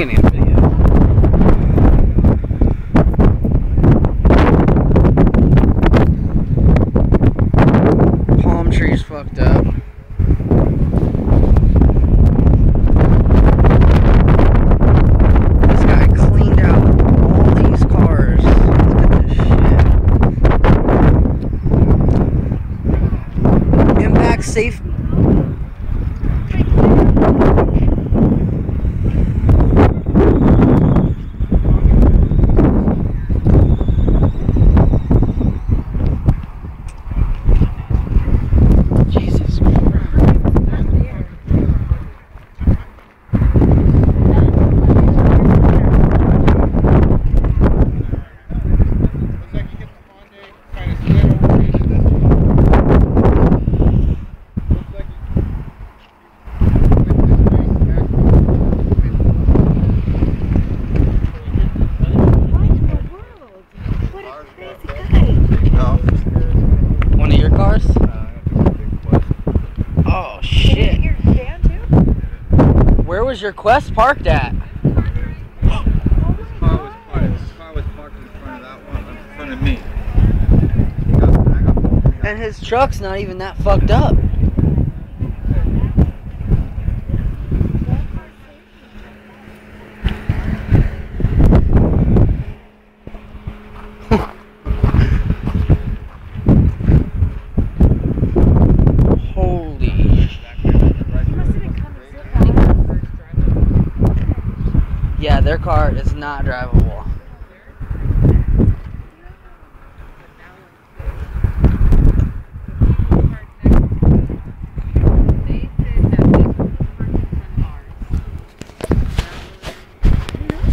I'm getting a video. Palm trees fucked up. This No. One of your cars? Uh, oh shit. get your van too? Where was your Quest parked at? car was parked. This car was parked in front of that one, in front of me. And his truck's not even that fucked up. Yeah, their car is not drivable.